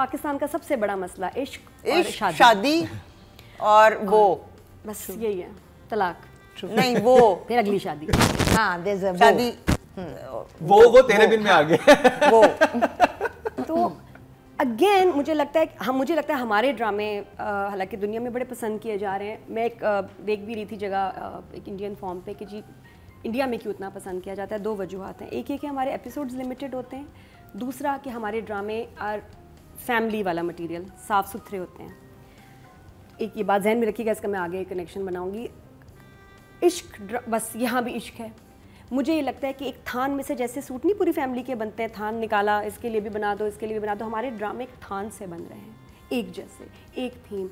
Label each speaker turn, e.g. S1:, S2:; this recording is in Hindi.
S1: पाकिस्तान का सबसे बड़ा मसला इश्क
S2: इश्क
S1: शादी।
S2: शादी और वो।
S1: बस यही है तलाक।
S2: नहीं वो।
S1: फिर अगली शादी।
S3: हाँ।
S2: शादी।
S4: वो। वो तेरे बिन में आ गए
S2: वो।
S1: तो अगेन मुझे लगता है कि- हम मुझे लगता है हमारे ड्रामे हालाँकि दुनिया में बड़े पसंद किए जा रहे हैं। मैं एक देख भी रही थी जगह एक इंडियन फॉर्म पे कि जी इंडिया में क्यों इतना पसंद किया जाता है? दो वजूहत हैं। एक ये कि हमारे एपिसोड्स लिमिटेड होते हैं। दूसरा कि हमारे ड्रामे आर फैमिली वाला मटेरियल साफ़ सुथरे होते हैं। एक ये बात जहन में रखिएगा, इसका मैं आगे कनेक्शन बनाऊँगी। इश्क बस यहाँ भी इश्क है। मुझे ये लगता है कि एक थान में से जैसे सूट नहीं पूरी फैमिली के बनते हैं, थान निकाला, इसके लिए भी बना दो, इसके लिए भी बना दो, हमारे ड्रामे एक थान से बन रहे हैं, एक जैसे, एक थीम